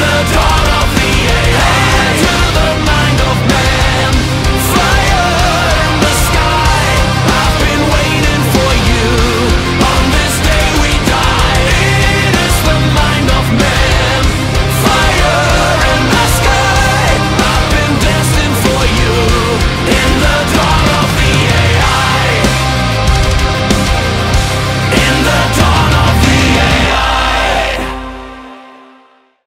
the dark